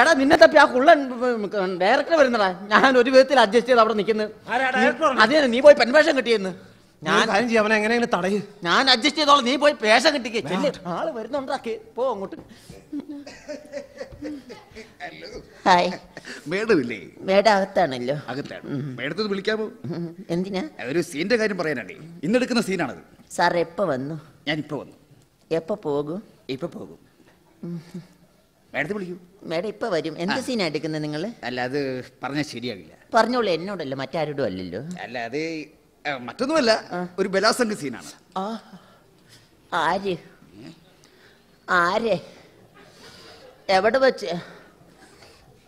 എടാ നിന്നെ തപ്പി ആ കുള്ളൻ ഡയറക്ടർ വരുന്നടാ. ഞാൻ ഒരു വിധത്തിൽ അഡ്ജസ്റ്റ് ചെയ്ത് അവിടെ നിൽക്കുന്നു. അതെ നീ പോയി പെൺവേഷം കിട്ടിയെന്ന്. ഞാൻ കാര്യം ചെയ്യാം അവനെ എങ്ങനെയെങ്കിലും തടയ്. ഞാൻ അഡ്ജസ്റ്റ് ചെയ്തോളാം. നീ പോയി പേശം കിട്ടിക്കേ. ആൾ വരുന്നുണ്ടാക്കി പോ അങ്ങോട്ട്. ഹായ് മേഡമില്ലേ? മേഡം അകത്താണല്ലോ. അകത്താണ്. മേഡത്തിന് വിളിക്കാമോ? എന്തിനാ? ഒരു സീന്റെ കാര്യം പറയാനാണേ. ഇന്നെടുക്കുന്ന സീനാണത്. സാർ എപ്പോ വന്നു? ഞാൻ ഞാനിപ്പോ വന്നു. എപ്പോ പോകും? ഇപ്പൊ പോകും. മേഡത്തെ വിളിക്കൂ. മേഡം ഇപ്പൊ വരും. എന്ത് സീനാ എടുക്കുന്നത് നിങ്ങൾ അല്ല അത് പറഞ്ഞാൽ ശരിയാകില്ല പറഞ്ഞോളൂ എന്നോടല്ലോ മറ്റാരോടും അല്ലല്ലോ. അല്ല അത് മറ്റൊന്നുമല്ല ഒരു ബലാസംഗ സീനാണ് ആര്? ആരെ? എവിടെ വെച്ച്?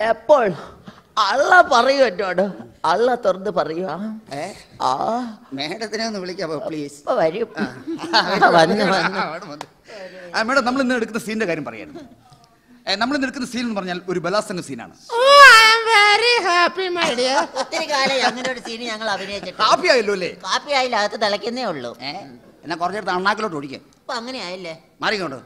എപ്പോൾ? അള്ള പറയൂ എന്നോട്. അള്ള തുറന്ന് പറയൂ. ആ. മേഡത്തിനെ ഒന്ന് വിളിക്കാമോ പ്ലീസ് വരും. വന്ന് വന്ന്. മേഡം നമ്മൾ ഇന്ന് എടുക്കുന്ന സീനിന്റെ കാര്യം പറയായിരുന്നു നമ്മൾ നിൽക്കുന്ന സീൻ എന്ന് പറഞ്ഞാൽ ഒരു ബലാസംഗ സീനാണ് വെരി ഹാപ്പി മൈ ഡിയർ ഒത്തിരി കാലം അങ്ങനെ ഒരു സീൻ ഞങ്ങൾ അഭിനയിച്ചിട്ട് കാപ്പി ആയല്ലോ അല്ലേ? കാപ്പി ആയില്ല അകത്ത് തിളയ്ക്കുന്നേ ഉള്ളൂ. എന്നാ കുറച്ചെടുത്ത് അണ്ണാക്കിലോട്ട് ഓടിക്കാം. അപ്പൊ അങ്ങനെ ആയില്ലേ? മാറിക്കോണ്ട്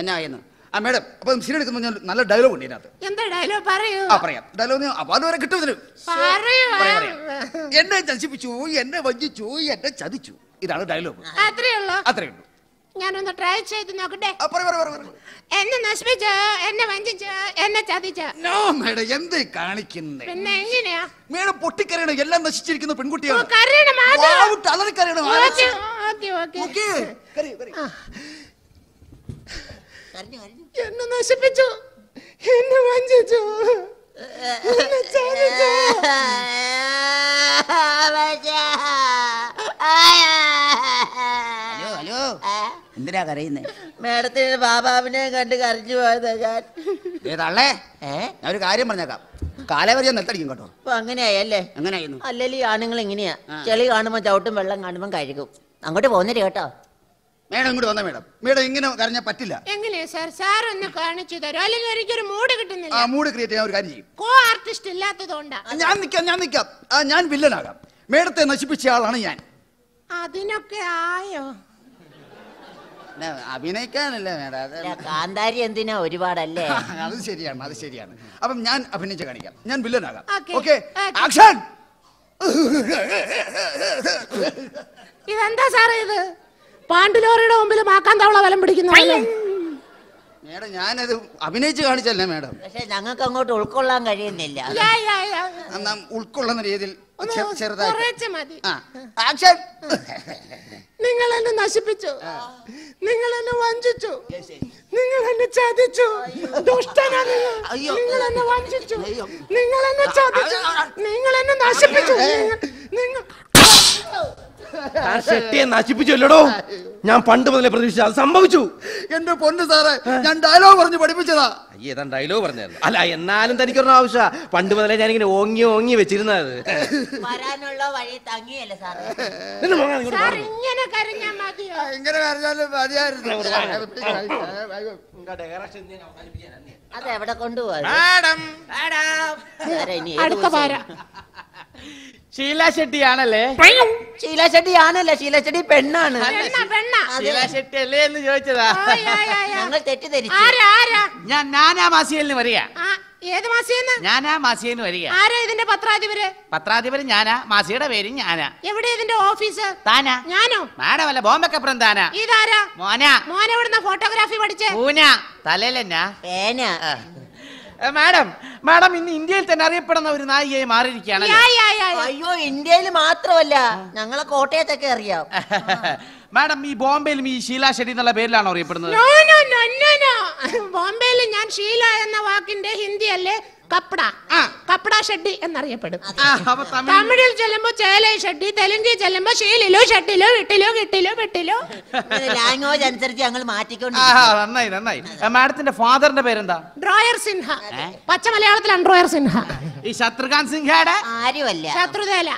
എന്നാ ആയെന്ന്. ആ മേഡം അപ്പം സീൻ എടുക്കുന്ന ഞാൻ നല്ല ഡയലോഗ് ഉണ്ട് ഇതിനകത്ത്. എന്താ ഡയലോഗ് പറയൂ. ആ പറയാം. ഡയലോഗ് അപ്പൊ അതുവരെ കിട്ടും ഇതിന്. പറയൂ പറയാം, പറയാം. എന്നെ നശിപ്പിച്ചു എന്നെ വഞ്ചിച്ചു എന്നെ ചതിച്ചു. ഇതാണ് ഡയലോഗ് അത്രേ ഉള്ളൂ. അത്രേ ഉള്ളൂ. ഞാനൊന്ന് ട്രൈ ചെയ്ത് നോക്കട്ടെ. പറ, പറ, പറ, പറ. എന്നെ നശിപ്പിച്ച് എന്നെ വഞ്ചിച്ച് എന്നെ ചതിച്ച്. നോ മേഡം എന്ത് കാണിക്കുന്നേ? പിന്നെ എങ്ങനെയാ? മേഡം പൊട്ടിക്കരയണം എല്ലാം നശിച്ചിരിക്കുന്ന പെൺകുട്ടിയാണ്. എന്നെ നശിപ്പിച്ചു എന്നെ വഞ്ചിച്ചു എന്നെ ചതിച്ചു ഹലോ ഹലോ എന്തിനാ കരയുന്നേ. മേഡത്തിന് ബാബാവിനെ കണ്ട് കരഞ്ഞു പോയത് ഞാൻ. ഏതാളേ ഏ ഞാൻ ഒരു കാര്യം പറഞ്ഞേക്കാം. കാലവരി ഞാൻ നെത്തടിക്കും കേട്ടോ. അപ്പൊ അങ്ങനെയായല്ലേ? എങ്ങനെയായിരുന്നു? അല്ലെങ്കിൽ ഈ ആണുങ്ങൾ ഇങ്ങനെയാ. ചെളി കാണുമ്പോ ചവിട്ടും വെള്ളം കാണുമ്പോ കഴുകും. അങ്ങോട്ട് പോകുന്നില്ല കേട്ടോ. മേഡം ഇങ്ങോട്ട് വന്ന മേഡം. മേഡം ഇങ്ങനെ കരഞ്ഞ പറ്റില്ല. എങ്ങനെയാ സാർ? സാർ ഒന്ന് കാണിച്ചു തരോ? അല്ലെങ്കിൽ എനിക്കൊരു മൂഡ് ആ മൂഡ് ക്രിയേറ്റ് ചെയ്യാൻ ഒരു കാര്യം ചെയ്യും. കോ ആർട്ടിസ്റ്റ് ഇല്ലാത്തതുകൊണ്ടാ ഞാൻ നിൽക്കാം ഞാൻ നിൽക്കാം ആ ഞാൻ വില്ലനാകാം. മേഡത്തെ നശിപ്പിച്ച ആളാണ് ഞാൻ. അതിനൊക്കെ ആയോ? അഭിനയിക്കാനല്ലേ മേഡം അത് അല്ല, കാന്താരി എന്തിനാ ഒരുപാടല്ലേ അത് ശരിയാണ് അത് ശരിയാണ് അപ്പം ഞാൻ അഭിനയിച്ച് കാണിക്കാം ഞാൻ വില്ലനാകാം Okay. Okay Okay. ആക്ഷൻ ഇതെന്താ സാറേ ഇത് പാണ്ഡുലോറിയുടെ മുമ്പിൽ മാക്കാൻ തവള വലം പിടിക്കുന്ന പോലെ. മേഡം ഞാനത് അഭിനയിച്ച് കാണിച്ചല്ലേ മേഡം. പക്ഷെ ഞങ്ങൾക്ക് അങ്ങോട്ട് ഉൾക്കൊള്ളാൻ കഴിയുന്നില്ല. എന്നാ ഉൾക്കൊള്ളുന്ന രീതിയിൽ ഒന്ന് ചെ- ചെറുതായിട്ട്. മതി. ആ ആക്ഷൻ. നിങ്ങൾ എന്നെ നശിപ്പിച്ചു. നിങ്ങൾ എന്നെ വഞ്ചിച്ചു. നിങ്ങൾ എന്നെ ചതിച്ചു. ദുഷ്ടനാ നിങ്ങൾ. അയ്യോ. നിങ്ങൾ എന്നെ വഞ്ചിച്ചു. അയ്യോ. നിങ്ങൾ എന്നെ ചതിച്ചു. നിങ്ങൾ എന്നെ നശിപ്പിച്ചു. നിങ്ങൾ- നിങ്ങൾ താൻ ഷെട്ടിയെ നശിപ്പിച്ചല്ലോടോ ഞാൻ പണ്ട് മുതലേ പ്രതീക്ഷിച്ച അത് സംഭവിച്ചു. എന്റെ പൊന്ന് സാറേ ഞാൻ ഡയലോഗ് പറഞ്ഞു പഠിപ്പിച്ചതാ. അയ്യേ താൻ ഡയലോഗ് പറഞ്ഞായിരുന്നു അല്ല എന്നാലും തനിക്കൊരെണ്ണം ആവശ്യമാ. പണ്ട് മുതലേ ഞാൻ ഇങ്ങനെ ഓങ്ങി ഓങ്ങി വെച്ചിരുന്നത്. വരാനുള്ള വഴി തങ്ങിയല്ലേ സാറേ. ഇങ്ങനെ കരഞ്ഞാ മതിയോ? ഇങ്ങനെ പറഞ്ഞാലും മതിയായിരുന്നു. അത് എവിടെ കൊണ്ടുപോകാം അടുത്ത? പാര ഷീല ഷെട്ടിയാണല്ലേ ഷീല ഷെട്ടി ആണല്ലേ ഷീല ഷെട്ടി പെണ്ണാണ് പെണ്ണാ, പെണ്ണാ. ഷീല ഷെട്ടി അല്ലേ എന്ന് ചോദിച്ചതാ. ആ, യാ, യാ, യാ. ഞങ്ങൾ തെറ്റിദ്ധരിച്ചു. ആരാ ആരാ? ഞാൻ നാനാ മാസിയലിന് വരിക. ആ, ഏത് മാസിയെന്ന് ഞാനാ മാസിയലിന് വരിക. ആരാ ഇതിന്റെ പത്രാധിപര്? പത്രാധിപര് ഞാനാ. മാസിയുടെ പേര് ഞാനാ. എവിടെ ഇതിന്റെ ഓഫീസ്? താനാ. ഞാനോ? മാഡം അല്ല ബോംബക്കപ്പുറം താനാ. ഇതാരാ? മോനാ. മോനെ എവിടുന്ന ഫോട്ടോഗ്രാഫി പഠിച്ചേ? പൂന തലയിലെന്നാ? പേന. മാഡം മാഡം ഇന്ന് ഇന്ത്യയിൽ തന്നെ അറിയപ്പെടുന്ന ഒരു നായികയായി മാറിയിരിക്കുകയാണ്. അയ്യോ ഇന്ത്യയിൽ മാത്രമല്ല. ഞങ്ങളെ കോട്ടയത്തൊക്കെ അറിയാം. മാഡം ഈ ബോംബെയിലും ഈ ഷീല ഷെട്ടി എന്നുള്ള പേരിലാണോ അറിയപ്പെടുന്നത്? ബോംബെയിൽ ഞാൻ ഷീല എന്ന വാക്കിന്റെ ഹിന്ദി അല്ലേ? കപ്പട. കപ്പട ഷെഡി എന്നറിയപ്പെടും. തമിഴിൽ ചെല്ലുമ്പോ ചേല ഷെഡി തെലുങ്കിൽ ചെല്ലുമ്പോ ഷീലിലോ ഷെഡിലോ വിട്ടിലോ കിട്ടിലോ വെട്ടിലോ ലാംഗ്വേജ് അനുസരിച്ച് ഞങ്ങൾ ആ മാറ്റിക്കൊണ്ടിരിക്കും നന്നായി നന്നായി. മാഡത്തിന്റെ ഫാദറിന്റെ പേരെന്താ? ഡ്രോയർ സിൻഹ. പച്ച മലയാളത്തിലാണ് ഡ്രോയർ സിൻഹ. ഈ ശത്രുഘാൻ സിൻഹയുടെ? ആരുമല്ല. ശത്രുതേല.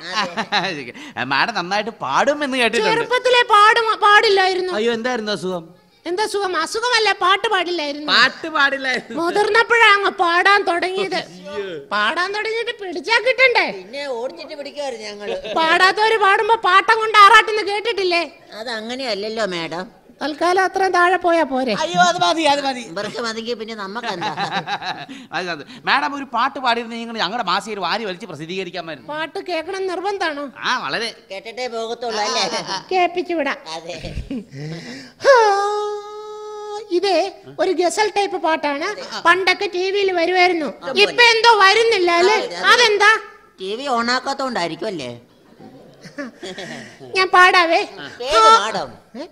മാഡം നന്നായിട്ട് പാടും എന്ന് കേട്ടിട്ടുണ്ട്. ചെറുപ്പത്തിലെ പാടും പാടില്ലായിരുന്നു. അയ്യോ എന്തായിരുന്നു അസുഖം? എന്താ സുഖം? അസുഖമല്ല പാട്ട് പാടില്ലായിരുന്നു. പാട്ട് പാടില്ലായിരുന്നു. മുതിർന്നപ്പോഴാ അങ്ങ് പാടാൻ തുടങ്ങിയത്. പാടാൻ തുടങ്ങിയിട്ട് പിടിച്ചാ കിട്ടണ്ടേ? പിന്നെ ഓടിച്ചിട്ട് പിടിക്കുമായിരുന്നു ഞങ്ങൾ. പാടാത്തവര് പാടുമ്പോ പാട്ടം കൊണ്ട് ആറാട്ടെന്ന് കേട്ടിട്ടില്ലേ? അത് അങ്ങനെയല്ലല്ലോ മാഡം. തൽക്കാലം അത്രയും താഴെ പോയാ പോരെ. അയ്യോ അത് മതി അത് മതി. ഇവർക്ക് പിന്നെ നമുക്ക്. മാഡം ഒരു പാട്ട് പാടിയിരുന്നെങ്കിൽ ഞങ്ങളുടെ മാസികയിൽ വാരി വലിച്ച് പ്രസിദ്ധീകരിക്കാൻ പ്രസിദ്ധീകരിക്കാമായിരുന്നു. പാട്ട് കേൾക്കണം നിർബന്ധാണോ? ആ വളരെ. കേട്ടിട്ടേ പോകത്തുള്ളൂ അല്ലേ? കേൾപ്പിച്ചു വിടാം. അതെ. ഇതേ ഒരു ഗസൽ ടൈപ്പ് പാട്ടാണ്. പണ്ടൊക്കെ ടി വിയിൽ വരുമായിരുന്നു. ഇപ്പൊ എന്തോ വരുന്നില്ല അല്ലേ? അതെന്താ? ടി വി ഓണാക്കാത്തോണ്ടായിരിക്കും അല്ലേ? ഞാൻ പാടാവേ.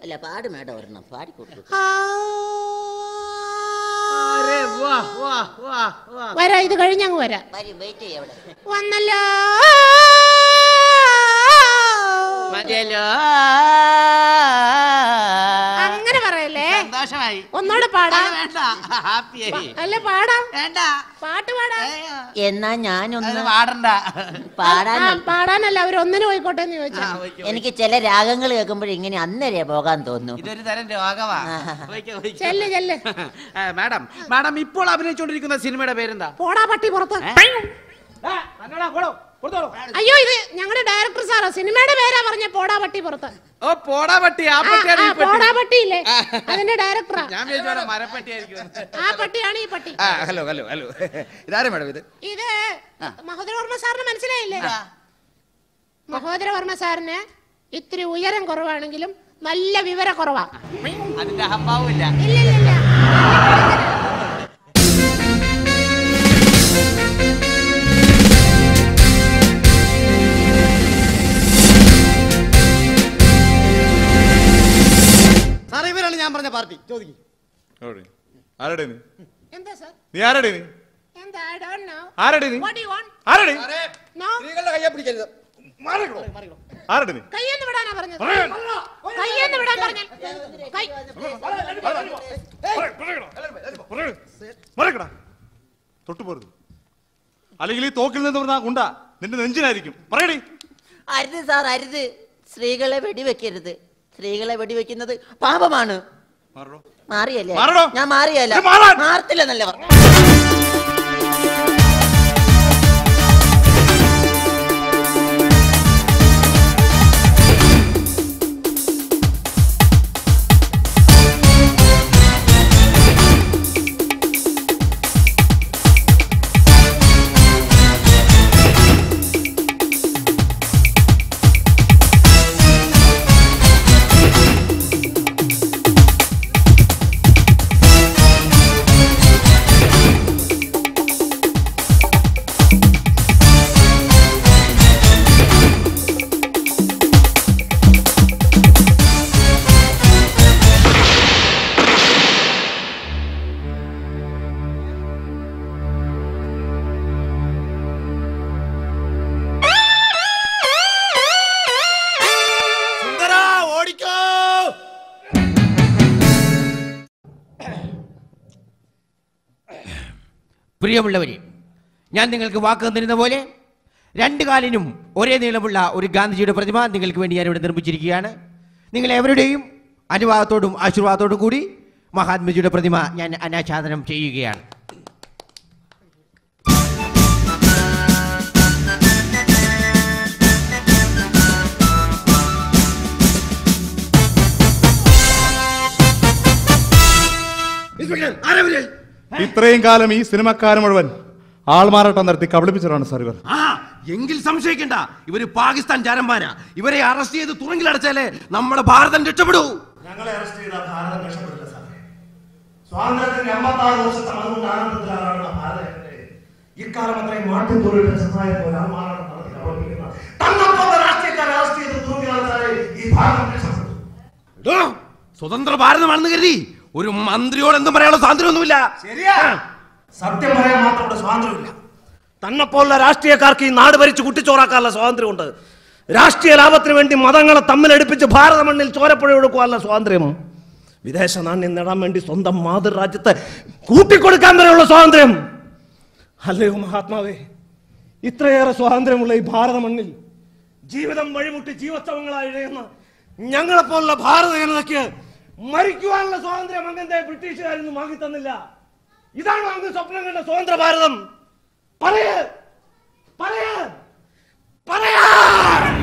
അല്ല പാട് മാഡം ഒരെണ്ണം. പാടി കൊടുത്തു ആ, വാ, വാ, വാ, വാ. വരാം ഇത് കഴിഞ്ഞങ്ങ് വരാ. വരും വെയിറ്റ് ചെയ്യ അവിടെ. വന്നല്ലോ. മതിയല്ലോ. സന്തോഷമായി ഒന്നൂടെ പാടാം. വേണ്ട. ഹാപ്പിയായി അല്ല പാടാ. വേണ്ട. പാട്ട് പാടാ. എന്നാ ഞാനൊന്ന് പാടണ്ട. പാടാൻ പാടാനല്ല അവർ ഒന്നിനു പോയിക്കോട്ടെ എന്ന് ചോദിച്ചാ. എനിക്ക് ചില രാഗങ്ങൾ കേൾക്കുമ്പോൾ ഇങ്ങനെ അന്നേരെ പോകാൻ തോന്നുന്നു ഇതൊരു തരം രോഗമാ. പോയിക്കോ, പോയിക്കോ. ചെല്ല് ചെല്ല്. മാഡം മാഡം ഇപ്പോൾ അഭിനയിച്ചുകൊണ്ടിരിക്കുന്ന സിനിമയുടെ പേരെന്താ? പോടാ പട്ടി പുറത്ത്. അയ്യോ ഇത് ഞങ്ങളുടെ ഡയറക്ടർ സാറോ? സിനിമയുടെ പേരാ പറഞ്ഞ പോടാ പട്ടി പുറത്ത്. ഓ പോടാ പട്ടി ആ പട്ടിയാണ് ആ, ഈ പട്ടി. പോടാ പട്ടി ഇല്ലേ അതിന്റെ ഡയറക്ടറാ ഞാൻ വിചാരിച്ചു മരപ്പട്ടിയായിരിക്കും. ആ പട്ടിയാണ് ഈ പട്ടി. ആ ഹലോ ഹലോ ഹലോ. ഇതാരാ മേഡം ഇത്? ഇത് മഹോദരവർമ്മ സാറിന് മനസ്സിലായില്ലേ? മഹോദരവർമ്മ സാറിന് ഇത്തിരി ഉയരം കുറവാണെങ്കിലും നല്ല വിവര കുറവാ അതിന്റെ അഹംഭാവമില്ല. ഇല്ല ഇല്ല ഇല്ല പാർട്ടി. ചോദിക്കും. ആരുടെ നീ എന്താ സാർ? നീ ആരുടെ നീ എന്താ? ഐ ഡോണ്ട് നോ ആരുടെ നീ വാട്ട് യു വാണ്ട് ആരുടെ നോ സ്ത്രീകളുടെ കയ്യെ പിടിക്കരുത്. ആരുടെ നീ കയ്യെന്ന് വിടാനാ പറഞ്ഞത്. കയ്യെന്ന് വിടാൻ പറഞ്ഞാൽ മറക്കടാ. അല്ലെങ്കിൽ ഈ തോക്കിൽ നിന്ന് പറഞ്ഞ ഗുണ്ട നിന്റെ നെഞ്ചിനായിരിക്കും. പറയടി. അരുത് സാർ അരുത്. സ്ത്രീകളെ വെടിവെക്കരുത്. സ്ത്രീകളെ വെടിവെക്കുന്നത് പാപമാണ്. മാറിയല്ലേ. ഞാൻ മാറിയല്ല മാറത്തില്ലെന്നല്ലേ. പറഞ്ഞു പ്രിയമുള്ളവരെ ഞാൻ നിങ്ങൾക്ക് വാക്ക് തന്നിരുന്ന പോലെ രണ്ട് കാലിനും ഒരേ നീളമുള്ള ഒരു ഗാന്ധിജിയുടെ പ്രതിമ നിങ്ങൾക്ക് വേണ്ടി ഞാനിവിടെ നിർമ്മിച്ചിരിക്കുകയാണ്. നിങ്ങൾ എവരുടെയും അനുവാദത്തോടും ആശീർവാദത്തോടും കൂടി മഹാത്മജിയുടെ പ്രതിമ ഞാൻ അനാച്ഛാദനം ചെയ്യുകയാണ്. ഇത്രയും കാലം ഈ സിനിമക്കാരൻ മുഴുവൻ ആൾമാറാട്ടം നടത്തി കബളിപ്പിച്ചവരാണ് സാർ ഇവർ. ആ എങ്കിൽ സംശയിക്കണ്ട. ഇവർ പാകിസ്ഥാൻ ചാരന്മാരാ. ഇവരെ അറസ്റ്റ് ചെയ്ത് തുറങ്കിലടച്ചാലേ നമ്മുടെ ഭാരതം രക്ഷപ്പെടൂ. ഞങ്ങളെ അറസ്റ്റ് ചെയ്ത ഭാരതം രക്ഷപ്പെടില്ല സാറേ. സ്വാതന്ത്ര്യത്തിന്റെ അമ്പത്താറ് വർഷത്തെ അതുകൊണ്ട് ആനന്ദത്തിലാണ് ഭാരതത്തെ ഇക്കാലം അത്രയും സഹായം പോലെ ആൾമാറാട്ടം നടത്തി കബളിപ്പിക്കുന്ന തന്നെപ്പോലെ രാഷ്ട്രീയക്കാരെ അറസ്റ്റ് ചെയ്ത് ഈ ഭാരതം സ്വതന്ത്ര ഭാരതമാണെന്ന് കരുതി. ഒരു മന്ത്രിയോട് എന്തും പറയാനുള്ള സ്വാതന്ത്ര്യമൊന്നുമില്ല. ശരിയാ. സത്യം പറയാൻ മാത്രമുള്ള സ്വാതന്ത്ര്യമില്ല. തന്നെ തന്നെപ്പോലുള്ള രാഷ്ട്രീയക്കാർക്ക് ഈ നാട് ഭരിച്ച് കുട്ടിച്ചോറാക്കാനുള്ള സ്വാതന്ത്ര്യമുണ്ട്. രാഷ്ട്രീയ ലാഭത്തിന് വേണ്ടി മതങ്ങളെ തമ്മിലടുപ്പിച്ച് ഭാരത മണ്ണിൽ ചോരപ്പുഴ ഒഴുക്കുവാനുള്ള സ്വാതന്ത്ര്യം. വിദേശ നാണ്യം നേടാൻ വേണ്ടി സ്വന്തം മാതൃരാജ്യത്തെ കൂട്ടിക്കൊടുക്കാൻ വരെയുള്ള സ്വാതന്ത്ര്യം. അല്ലയോ മഹാത്മാവേ? ഇത്രയേറെ സ്വാതന്ത്ര്യമുള്ള ഈ ഭാരത മണ്ണിൽ ജീവിതം വഴിമുട്ടി ജീവോത്സവങ്ങളായി ഇഴയുന്ന ഞങ്ങളെപ്പോലുള്ള ഭാരത ജനതയ്ക്ക് മരിക്കുവാനുള്ള സ്വാതന്ത്ര്യം അങ്ങനത്തെ ബ്രിട്ടീഷുകാരൊന്നും വാങ്ങി തന്നില്ല. ഇതാണ് അങ്ങ് സ്വപ്നം കണ്ട സ്വതന്ത്ര ഭാരതം പറയേ. പറയേ. പറയാ.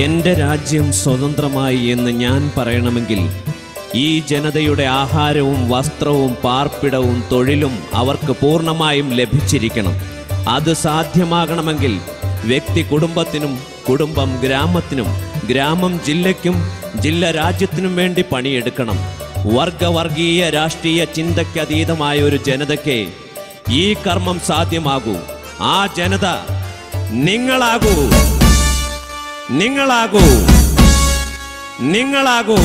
എന്റെ രാജ്യം സ്വതന്ത്രമായി എന്ന് ഞാൻ പറയണമെങ്കിൽ ഈ ജനതയുടെ ആഹാരവും വസ്ത്രവും പാർപ്പിടവും തൊഴിലും അവർക്ക് പൂർണമായും ലഭിച്ചിരിക്കണം. അത് സാധ്യമാകണമെങ്കിൽ വ്യക്തി കുടുംബത്തിനും കുടുംബം ഗ്രാമത്തിനും ഗ്രാമം ജില്ലയ്ക്കും ജില്ല രാജ്യത്തിനും വേണ്ടി പണിയെടുക്കണം. വർഗവർഗീയ രാഷ്ട്രീയ ചിന്തയ്ക്കതീതമായ ഒരു ജനതയ്ക്ക് ഈ കർമ്മം സാധ്യമാകൂ. ആ ജനത നിങ്ങളാകൂ. നിങ്ങളാകൂ. നിങ്ങളാകൂ.